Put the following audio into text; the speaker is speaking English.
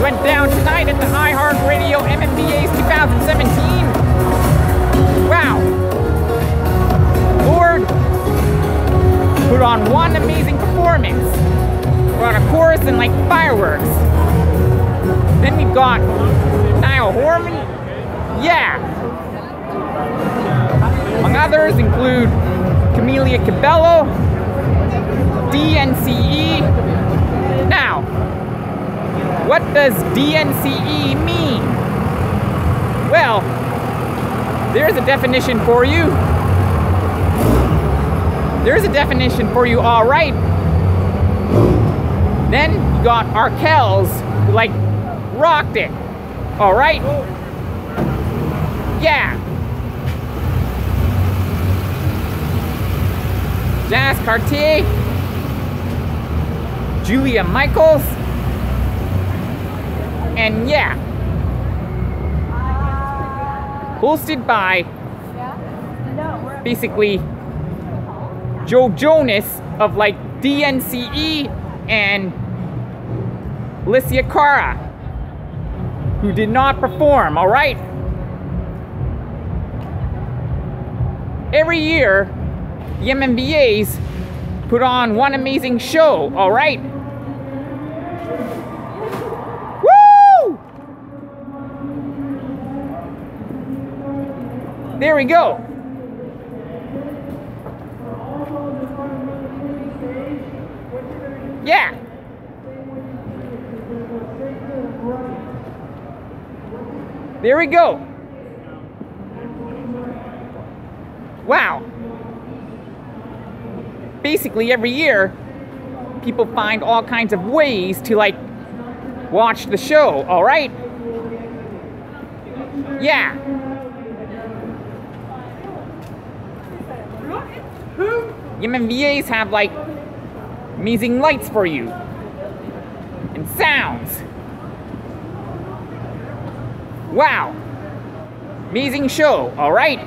went down tonight at the iHeartRadio MMVA's 2017. Wow. Lorde put on one amazing performance. Brought a chorus and like fireworks. Then we've got Niall Horan. Yeah. Among others include Camila Cabello, what does DNCE mean? Well, there's a definition for you. There's a definition for you, all right. Then you got Arkells, who like rocked it, all right. Yeah. Jazz Cartier, Julia Michaels, and yeah, hosted by basically Joe Jonas of like DNCE and Alessia Cara, who did not perform, all right? Every year, the MMVAs put on one amazing show, all right? There we go. Yeah. There we go. Wow. Basically, every year, people find all kinds of ways to, like, watch the show, alright? Yeah. The MMVAs have, like, amazing lights for you and sounds. Wow. Amazing show, alright?